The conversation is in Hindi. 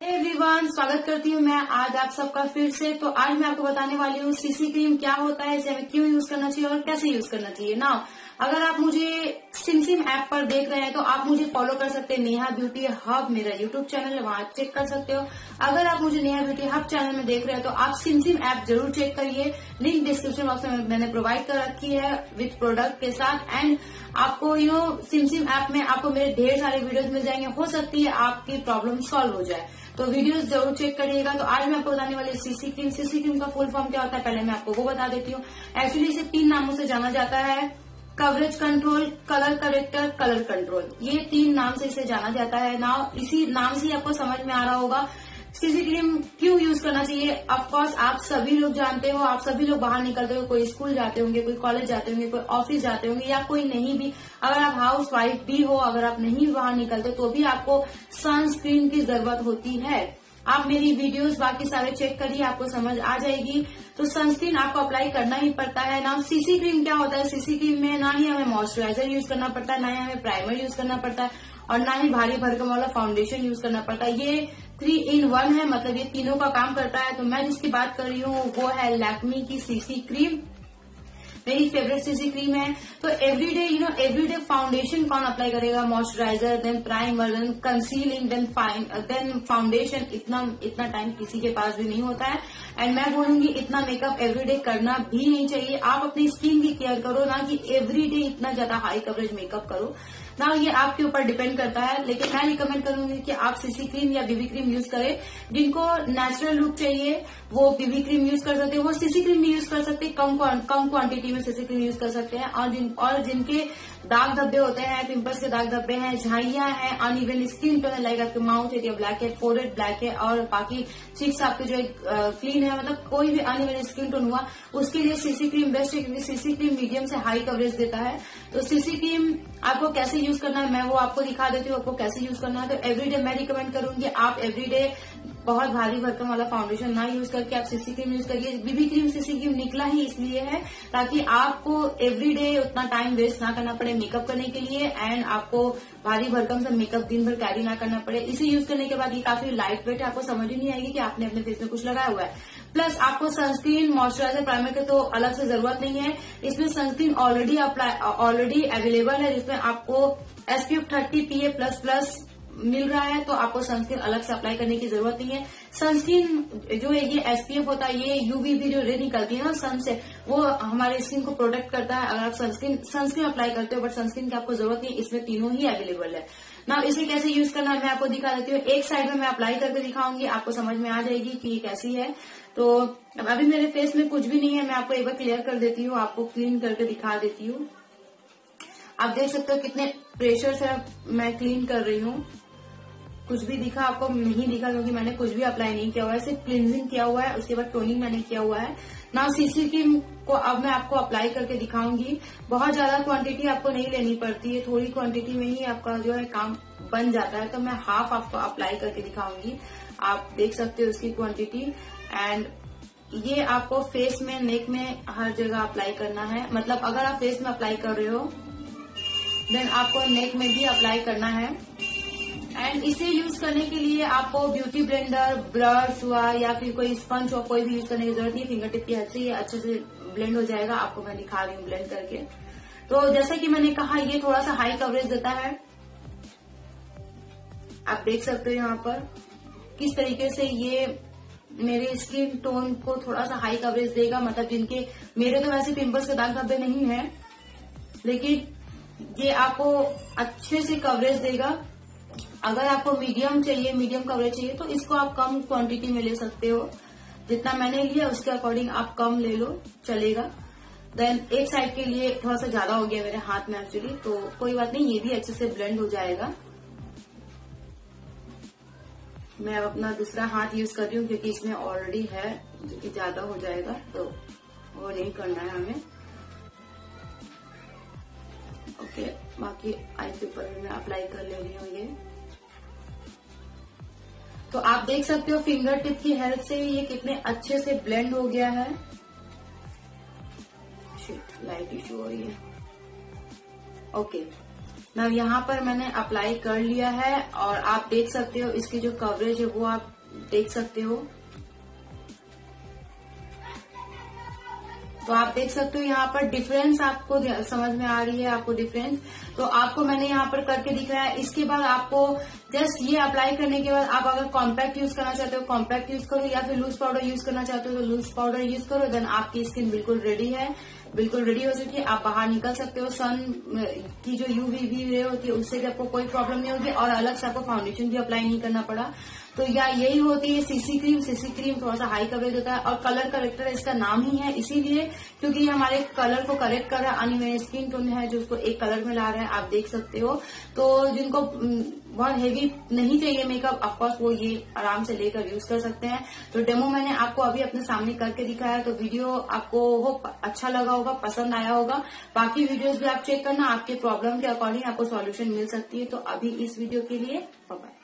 एवरीवन स्वागत करती हूँ मैं आज आप सबका फिर से। तो आज मैं आपको बताने वाली हूँ सीसी क्रीम क्या होता है, इसे हमें क्यों यूज़ करना चाहिए और कैसे यूज़ करना चाहिए। ना अगर आप मुझे सिम सिम ऐप पर देख रहे हैं तो आप मुझे फॉलो कर सकते हैं नेहा ब्यूटी हब मेरा यूट्यूब चैनल है, वहाँ चेक कर सकते हो। अगर आप मुझे नेहा ब्यूटी हब चैनल में देख रहे हैं तो आप सिम सिम ऐप ज़रूर चेक करिए। लिंक डिस्क्रिप्शन बॉक्स में मैंने प्रोवाइड कर रखी है विथ प्रोडक्ट के साथ। एंड आपको you know sim sim app में आपको मेरे ढेर सारे वीडियोज़ मिल जाएँगे। हो सकती है आपकी प्रॉब्लम सॉल्व हो जाए। तो वीडियोस ज़रूर चेक करिएगा। तो आज मैं आपको बताने वाली सीसी क्रीम सीसी क्रीम का फुल फॉर्म क्या होता है, पहले मैं आपको वो बता देती हूँ। एक्चुअली इसे तीन नामों से जाना जाता है। Coverage control colour corrector colour control ये तीन नाम से इसे जाना जाता है। ना इसी नाम से आपको समझ में आ रहा होगा सीसी क्रीम क्यों यूज़ करना चाहिए? ऑफकोर्स आप सभी लोग जानते हो, आप सभी लोग बाहर निकलते हो, कोई स्कूल जाते होंगे, कोई कॉलेज जाते होंगे, कोई ऑफ़िस जाते होंगे, या कोई नहीं भी। अगर आप हाउस वाइफ भी हो, अगर आप नहीं बाहर निकलते तो भी आपको सनस्क्रीन की ज़रूरत होती है। आप मेरी वीडियोस बाकी सारे चेक करिए आपको समझ आ जाएगी। तो सनस्क्रीन आपको अप्लाई करना ही पड़ता है। ना सीसी क्रीम क्या होता है? सीसी क्रीम में ना ही हमें मॉइस्चराइजर यूज़ करना पड़ता है, ना ही हमें प्राइमर यूज़ करना पड़ता है। और ना ही भारी भरकम वाला फाउंडेशन यूज़ करना पड़ता। है ये थ्री इन वन है मतलब ये तीनों का काम करता है। तो मैं जिसकी बात कर रही हूँ, वो है लैक्मी की सीसी क्रीम मेरी फेवरेट सीसी क्रीम है। तो everyday you know everyday foundation कौन अप्लाई करेगा? Moisturiser then primer then concealing then then foundation इतना इतना टाइम किसी के पास भी नहीं होता है। एंड मैं बोलूँगी इतना मेकअप एवरीडे करना भी नहीं चाहिए। आप अपनी स्किन की केयर करो, ना कि एवरीडे इतना ज़्यादा हाई कवरेज मेकअप करो। ना, ये आपके ऊपर डिपेंड करता है, लेकिन मैं रिकमेंड करूँगी कि आप सीसी क्रीम या बीबी क्रीम यूज़ करें। जिनको नेचुरल लुक चाहिए, वो बीबी क्रीम यूज़ कर सकते हैं, वो सीसी क्रीम भी यूज़ कर सकते हैं, कम कम क्वांटिटी में सीसी क्रीम यूज़ कर सकते हैं, और जिन और जिनके दाग धब्बे होते हैं पिंपल्स के दाग धब्बे हैं, झाइयाँ हैं अनइवन स्किन टोन लाइक आपके माउथ एरिया ब्लैक है फोरहेड ब्लैक है, और बाकी चीक्स आपके जो क्लीन है मतलब कोई भी अनइवन स्किन टोन हुआ, उसके लिए सीसी क्रीम बेस्ट है, क्योंकि सीसी क्रीम मीडियम से हाई कवरेज देता है। तो सीसी क्रीम आपको कैसे यूज़ करना है, मैं वो आपको दिखा देती हूँ, आपको कैसे यूज़ करना है। तो एवरीडे मैं रिकमेंड करूँगी, आप एवरीडे बहुत भारी भरकम वाला फाउंडेशन ना यूज़ करके आप सीसी क्रीम यूज़ करिए। बीबी क्रीम सीसी क्रीम निकला ही इसलिए है ताकि आपको एवरीडे उतना टाइम वेस्ट ना करना पड़े मेकअप करने के लिए एंड आपको भारी भरकम से मेकअप दिन भर कैरी ना करना पड़े। इसे यूज़ करने के बाद ये काफ़ी लाइट वेट है, आपको समझ ही नहीं आएगी कि आपने अपने फेस में कुछ लगाया हुआ है। प्लस आपको सनस्क्रीन मॉइस्चराइजर प्राइमर की तो अलग से ज़रूरत नहीं है। इसमें सनस्क्रीन ऑलरेडी ऑलरेडी अवेलेबल है, जिसमें आपको SPF thirty PA plus plus मिल रहा है तो आपको सनस्क्रीन अलग से अप्लाई करने की ज़रूरत नहीं है। सनस्क्रीन जो है, ये एसपीएफ होता है, ये यूवी भी जो रे निकलती है ना सन से, वो हमारे स्किन को प्रोटेक्ट करता है। अगर आप सनस्क्रीन सनस्क्रीन अप्लाई करते हो बट सनस्क्रीन की आपको ज़रूरत नहीं, इसमें तीनों ही अवेलेबल है। ना इसे कैसे यूज़ करना है, मैं आपको दिखा देती हूँ। एक साइड में मैं अप्लाई करके दिखाऊँगी, आपको समझ में आ जाएगी कि ये कैसी है। तो अभी मेरे फेस में कुछ भी नहीं है, मैं आपको एक बार क्लियर कर देती हूँ, आपको क्लीन करके दिखा देती हूँ। आप देख सकते हो कितने प्रेशर से मैं क्लीन कर रही हूँ। कुछ भी दिखा आपको नहीं दिखा क्योंकि मैंने कुछ भी अप्लाई नहीं किया हुआ है, सिर्फ़ क्लिनजिंग किया हुआ है, उसके बाद टोनिंग मैंने किया हुआ है। ना सीसी क्रीम को अब मैं आपको अप्लाई करके दिखाऊँगी। बहुत ज़्यादा क्वांटिटी आपको नहीं लेनी पड़ती है, थोड़ी क्वांटिटी में ही आपका जो है काम बन जाता है तो मैं हाफ़ आपको अप्लाई करके दिखाऊँगी। आप देख सकते हो उसकी क्वांटिटी एंड ये आपको फेस में नेक में हर जगह अप्लाई करना है। मतलब अगर आप फेस में अप्लाई कर रहे हो देन आपको नेक में भी अप्लाई करना है। एंड इसे यूज़ करने के लिए आपको ब्यूटी ब्लेंडर ब्रश हुआ या फिर कोई स्पंज हुआ, कोई भी यूज़ करने की ज़रूरत नहीं फिंगर टिप की हद से ये अच्छे से ब्लेंड हो जाएगा। आपको मैं दिखा रही हूँ ब्लेंड करके। तो जैसा कि मैंने कहा, ये थोड़ा सा हाई कवरेज देता है। आप देख सकते हो यहाँ पर किस तरीके से ये मेरे स्किन टोन को थोड़ा सा हाई कवरेज देगा। मतलब जिनके, मेरे तो वैसे पिंपल्स के दाग धब्बे नहीं है, लेकिन ये आपको अच्छे से कवरेज देगा। अगर आपको मीडियम चाहिए मीडियम कवरेज चाहिए तो इसको आप कम क्वांटिटी में ले सकते हो। जितना मैंने लिया, उसके अकॉर्डिंग आप कम ले लो, चलेगा। देन एक साइड के लिए थोड़ा सा ज़्यादा हो गया मेरे हाथ में एक्चुअली तो कोई बात नहीं, ये भी अच्छे से ब्लेंड हो जाएगा। मैं अब अपना दूसरा हाथ यूज़ कर रही हूँ, क्योंकि इसमें ऑलरेडी है, जो कि ज़्यादा हो जाएगा तो वो नहीं करना है हमें। ओके बाकी आई पेपर में अप्लाई कर ले रही हूँ ये। तो आप देख सकते हो फिंगर टिप की हेल्प से ये कितने अच्छे से ब्लेंड हो गया है। लाइट इश्यू हो रही है। ओके मैं यहाँ पर मैंने अप्लाई कर लिया है और आप देख सकते हो इसकी जो कवरेज है वो आप देख सकते हो। तो आप देख सकते हो यहाँ पर डिफरेंस आपको समझ में आ रही है, आपको डिफरेंस तो आपको मैंने यहाँ पर करके दिखाया इसके बाद आपको जस्ट ये अप्लाई करने के बाद आप अगर कॉम्पैक्ट यूज़ करना चाहते हो कॉम्पैक्ट यूज़ करो या फिर लूज पाउडर यूज़ करना चाहते हो तो लूज पाउडर यूज़ करो। देन आपकी स्किन बिल्कुल रेडी है। बिल्कुल रेडी हो चुकी है आप बाहर निकल सकते हो। सन की जो यूवी वी रे होती है, उससे भी आपको कोई प्रॉब्लम नहीं होगी। और अलग से आपको फाउंडेशन भी अप्लाई नहीं करना पड़ा। तो या यही होती है सीसी क्रीम सीसी क्रीम थोड़ा सा हाई कवरेज होता है और कलर करेक्टर इसका नाम ही है इसीलिए क्योंकि ये हमारे कलर को करेक्ट कर रहा है। यानी मेरे स्किन टोन है जो उसको एक कलर में ला रहा है, आप देख सकते हो। तो जिनको बहुत हेवी नहीं चाहिए मेकअप ऑफकोर्स वो ये आराम से लेकर यूज़ कर सकते हैं। तो डेमो मैंने आपको अभी अपने सामने करके दिखाया तो वीडियो आपको हो अच्छा लगा होगा, पसंद आया होगा। बाकी वीडियोस भी आप चेक करना, आपके प्रॉब्लम के अकॉर्डिंग आपको सॉल्यूशन मिल सकती है। तो अभी इस वीडियो के लिए बाय